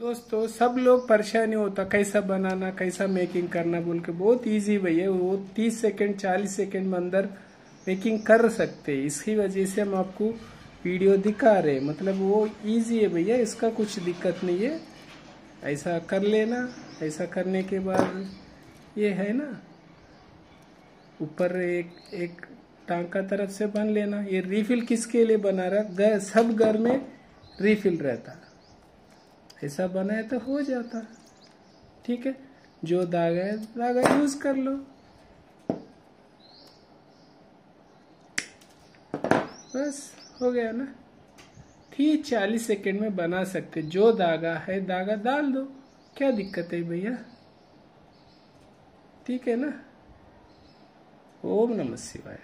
दोस्तों, सब लोग परेशानी होता, कैसा बनाना, कैसा मेकिंग करना बोल के बहुत इजी भैया, वो 30 सेकंड 40 सेकंड में अंदर मेकिंग कर सकते हैं। इसकी वजह से हम आपको वीडियो दिखा रहे हैं। मतलब वो इजी है भैया, इसका कुछ दिक्कत नहीं है। ऐसा कर लेना, ऐसा करने के बाद ये है ना, ऊपर एक एक टांका तरफ़ से बन लेना। ये रिफिल किसके लिए बना रहा? सब घर में रिफिल रहता। ऐसा बनाए तो हो जाता। ठीक है? जो धागा है धागा यूज़ कर लो। बस, हो गया ना? ठीक, चालीस सेकेंड में बना सकते। जो धागा है धागा डाल दो। क्या दिक्कत है भैया? ठीक है ना? ओम नमः शिवाय।